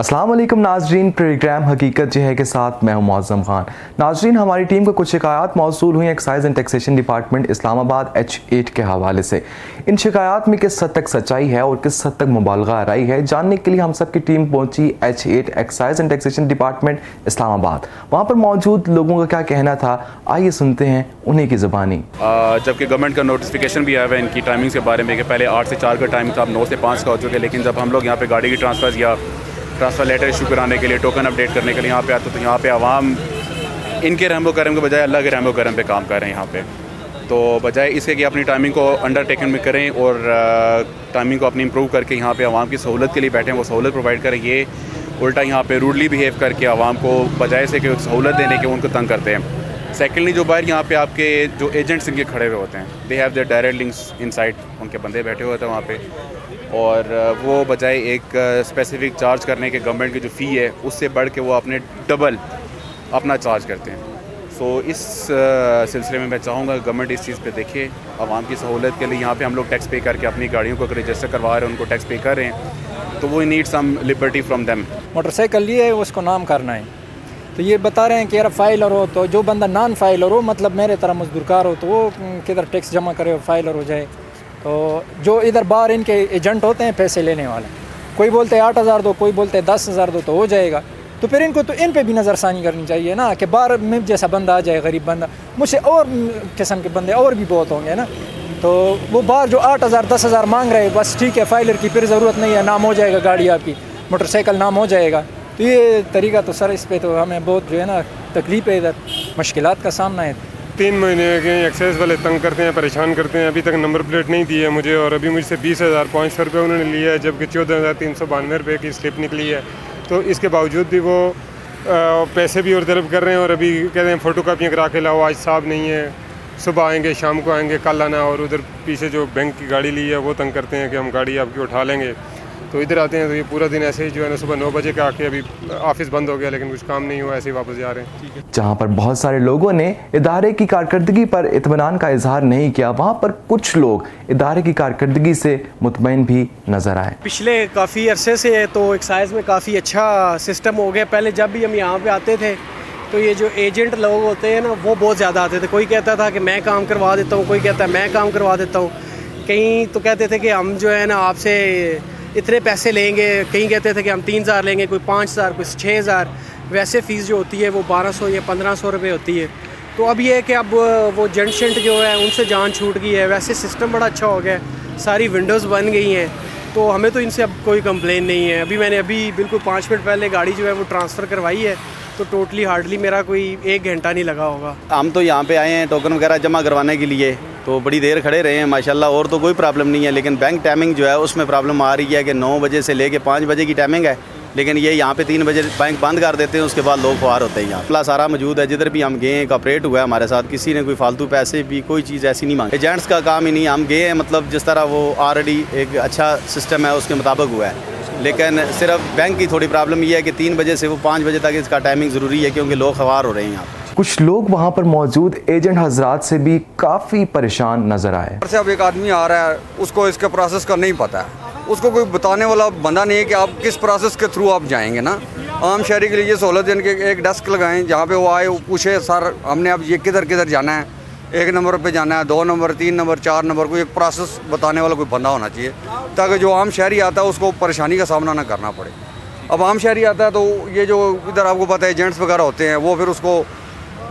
السلام علیکم ناظرین، پروگرام حقیقت جو ہے کے ساتھ میں ہوں معظم خان۔ ناظرین، ہماری ٹیم کو کچھ شکایات موصول ہوئی excise and taxation department Islamabad H eight کے حوالے سے۔ ان شکایات میں کس حد تک سچائی ہے اور کس حد تک مبالغہ آرائی ہے، جاننے کے لیے ہم سب کی ٹیم پہنچی H eight excise and taxation department Islamabad. وہاں پر موجود لوگوں کا کیا کہنا تھا؟ آئیے سنتے ہیں انہیں کی زبانی۔ جبکہ گورنمنٹ کا نوٹیفیکیشن بھی آیا ہوا ہے ان کی ٹائمنگز کے بارے میں کہ پہلے آٹھ سے چار کا ٹائم تھا، اب نو سے پانچ کا ہو چکے لیکن جب ہم لوگ یہاں پہ گاڑی کی ٹرانسفر یا ٹرانسفر لیٹر ایشو کرانے کے لیے ٹوکن اپڈیٹ کرنے کے لیے یہاں پہ آتے تو یہاں پہ عوام ان کے رحم و کرم کے بجائے اللہ کے رحم و کرم پہ کام کر رہے ہیں یہاں پہ۔ تو بجائے اس کے کہ اپنی ٹائمنگ کو انڈر ٹیکن میں کریں اور ٹائمنگ کو اپنی امپروو کر کے یہاں پہ عوام کی سہولت کے لیے بیٹھیں، وہ سہولت پرووائڈ کریں۔ یہ الٹا یہاں پہ روڈلی بیہیو کر کے عوام کو بجائے سے کہ سہولت دینے کے ان کو تنگ کرتے ہیں۔ سیکنڈلی جو باہر یہاں پہ آپ کے جو ایجنٹس ان کے کھڑے ہوئے ہوتے ہیں they have the direct links inside ان کے بندے بیٹھے ہوئے تھے وہاں پہ۔ اور وہ بجائے ایک اسپیسیفک چارج کرنے کے گورنمنٹ کی جو فی ہے، اس سے بڑھ کے وہ اپنے ڈبل اپنا چارج کرتے ہیں۔ سو اس سلسلے میں میں چاہوں گا گورنمنٹ اس چیز پہ دیکھے، عوام کی سہولت کے لیے یہاں پہ ہم لوگ ٹیکس پے کر کے اپنی گاڑیوں کو رجسٹر کروا رہے ہیں، ان کو ٹیکس پے کر رہے ہیں، تو وہ need some liberty from them motorcycle لیے ہے اس کو نام کرنا ہے۔ تو یہ بتا رہے ہیں کہ یار فائلر ہو تو جو بندہ نان فائلر ہو مطلب میرے طرح مزدور کار ہو تو وہ کدھر ٹیکس جمع کرے فائلر ہو جائے۔ تو جو ادھر باہر ان کے ایجنٹ ہوتے ہیں پیسے لینے والے، کوئی بولتے ہیں آٹھ ہزار دو، کوئی بولتے ہیں دس ہزار دو تو ہو جائے گا۔ تو پھر ان کو تو ان پہ بھی نظر ثانی کرنی چاہیے نا کہ باہر میں جیسا بندہ آ جائے، غریب بندہ مجھ سے اور قسم کے بندے اور بھی بہت ہوں گے نا۔ تو وہ باہر جو آٹھ ہزار، دس ہزار مانگ رہے، بس ٹھیک ہے، فائلر کی پھر ضرورت نہیں ہے، نام ہو جائے گا گاڑی آپ کی، موٹر سائیکل نام ہو جائے گا۔ تو یہ طریقہ تو سر اس پہ تو ہمیں بہت جو ہے نا تکلیف ہے ادھر، مشکلات کا سامنا ہے۔ تین مہینے ہو گئے ایکسائز والے تنگ کرتے ہیں، پریشان کرتے ہیں۔ ابھی تک نمبر پلیٹ نہیں دی ہے مجھے اور ابھی مجھ سے بیس ہزار پانچ سو روپئے انہوں نے لیا ہے جبکہ چودہ ہزار تین سو بانوے روپئے کی سلپ نکلی ہے۔ تو اس کے باوجود بھی وہ پیسے بھی اور طرف کر رہے ہیں اور ابھی کہتے ہیں فوٹو کاپیاں کرا کے لاؤ، آج صاحب نہیں ہے۔ صبح آئیں گے، شام کو آئیں گے، کل آنا اور ادھر پیچھے جو بینک کی گاڑی لی ہے وہ تنگ کرتے ہیں کہ ہم گاڑی آپ کی اٹھا لیں گے۔ تو ادھر آتے ہیں تو یہ پورا دن ایسے ہی جو ہے نا صبح نو بجے کے آ کے ابھی آفس بند ہو گیا لیکن کچھ کام نہیں ہوا ایسے ہی واپس جا رہے ہیں۔ جہاں پر بہت سارے لوگوں نے ادارے کی کارکردگی پر اطمینان کا اظہار نہیں کیا وہاں پر کچھ لوگ ادارے کی کارکردگی سے مطمئن بھی نظر آئے۔ پچھلے کافی عرصے سے تو ایکسائز میں کافی اچھا سسٹم ہو گیا۔ پہلے جب بھی ہم یہاں پہ آتے تھے تو یہ جو ایجنٹ لوگ ہوتے ہیں نا وہ بہت زیادہ آتے تھے۔ کوئی کہتا تھا کہ میں کام کروا دیتا ہوں کوئی کہتا ہے میں کام کروا دیتا ہوں۔ کہیں تو کہتے تھے کہ ہم جو ہے نا آپ سے اتنے پیسے لیں گے، کہیں کہتے تھے کہ ہم تین ہزار لیں گے، کوئی پانچ ہزار، کوئی چھ ہزار، ویسے فیس جو ہوتی ہے وہ بارہ سو یا پندرہ سو روپے ہوتی ہے۔ تو اب یہ ہے کہ اب وہ جنٹ شنٹ جو ہے، ان سے جان چھوٹ گئی ہے۔ ویسے سسٹم بڑا اچھا ہو گیا ہے۔ ساری ونڈوز بن گئی ہیں۔ تو ہمیں تو ان سے اب کوئی کمپلین نہیں ہے۔ ابھی میں نے ابھی بالکل پانچ منٹ پہلے گاڑی جو ہے وہ ٹرانسفر کروائی ہے۔ تو ٹوٹلی ہارڈلی میرا کوئی ایک گھنٹہ نہیں لگا ہوگا۔ ہم تو یہاں پہ آئے ہیں ٹوکن وغیرہ جمع کروانے کے لیے۔ تو بڑی دیر کھڑے رہے ہیں، ماشاءاللہ اور تو کوئی پرابلم نہیں ہے، لیکن بینک ٹائمنگ جو ہے اس میں پرابلم آ رہی ہے کہ نو بجے سے لے کے پانچ بجے کی ٹائمنگ ہے۔ لیکن یہ یہاں پہ تین بجے بینک بند کر دیتے ہیں، اس کے بعد لوگ خوار ہوتے ہیں یہاں۔ پلا سارا موجود ہے، جدھر بھی ہم گئے ہیں کاپریٹ ہوا ہے ہمارے ساتھ، کسی نے کوئی فالتو پیسے بھی، کوئی چیز ایسی نہیں مانگی۔ ایجنٹس کا کام ہی نہیں، ہم گئے ہیں مطلب جس طرح وہ آلریڈی ایک اچھا سسٹم ہے، اس کے مطابق ہوا ہے۔ لیکن صرف بینک کی تھوڑی پرابلم یہ ہے کہ تین بجے سے وہ پانچ بجے تک اس کا ٹائمنگ ضروری ہے، کیونکہ لوگ خوار ہو رہے ہیں یہاں۔ کچھ لوگ وہاں پر موجود ایجنٹ حضرات سے بھی کافی پریشان نظر آئے۔ سے اب ایک آدمی آ رہا ہے، اس کو اس کے پروسیس کا نہیں پتہ۔ ہے اس کو کوئی بتانے والا بندہ نہیں ہے کہ آپ کس پروسیس کے تھرو آپ جائیں گے نا۔ عام شہری کے لیے یہ سہولت ہے کہ ایک ڈیسک لگائیں، جہاں پہ وہ آئے، وہ پوچھے، سر، ہم نے اب یہ کدھر کدھر جانا ہے؟ ایک نمبر پہ جانا ہے، دو نمبر، تین نمبر، چار نمبر کو ایک پروسیس بتانے والا کوئی بندہ ہونا چاہیے۔ تاکہ جو عام شہری آتا ہے، اس کو پریشانی کا سامنا نہ کرنا پڑے۔ اب عام شہری آتا ہے تو یہ جو ادھر آپ کو پتہ ہے ایجنٹس وغیرہ ہوتے ہیں، وہ پھر اس کو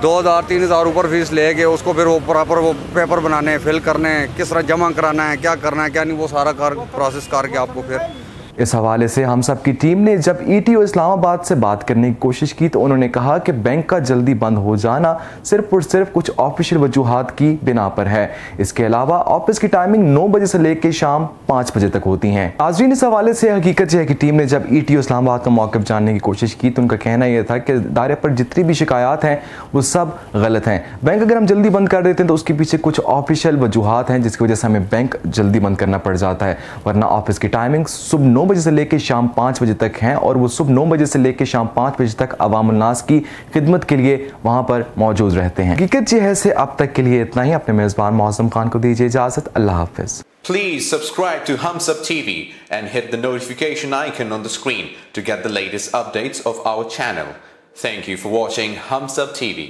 دو ہزار، تین ہزار اوپر فیس لے کے اس کو پھر وہ پراپر وہ پیپر بنانے فل کرنے، کس طرح جمع کرانا ہے، کیا کرنا ہے، کیا نہیں، وہ سارا کار پروسیس کر کے آپ کو پھر اس حوالے سے ہم سب کی ٹیم نے جب ای ٹی او اسلام آباد سے بات کرنے کی کوشش کی تو انہوں نے کہا کہ بینک کا جلدی بند ہو جانا صرف اور صرف کچھ آفیشل وجوہات کی بنا پر ہے۔ اس کے علاوہ آفس کی ٹائمنگ نو بجے سے لے کے شام پانچ بجے تک ہوتی ہیں۔ ناظرین اس حوالے سے حقیقت یہ ہے کہ ٹیم نے جب ای ٹی او اسلام آباد کا موقف جاننے کی کوشش کی تو ان کا کہنا یہ تھا کہ دائرے پر جتنی بھی شکایات ہیں وہ سب غلط ہیں۔ بینک اگر ہم جلدی بند کر دیتے ہیں تو اس کے پیچھے کچھ آفیشل وجوہات ہیں جس کی وجہ سے ہمیں بینک جلدی بند کرنا پڑ جاتا ہے۔ ورنہ آفس کی ٹائمنگ صبح نو بجے سے لے کے شام پانچ بجے تک ہیں اور وہ صبح نو بجے سے لے کے شام پانچ بجے تک عوام الناس کی خدمت کے لیے وہاں پر موجود رہتے ہیں حقیقت یہ ہے سے اب تک کے لیے اتنا ہی اپنے میزبان معظم خان کو دیجیے اجازت اللہ حافظ Please subscribe to Hums Up TV and hit the notification icon on the screen to get the latest updates of our channel. Thank you for watching Hums Up TV.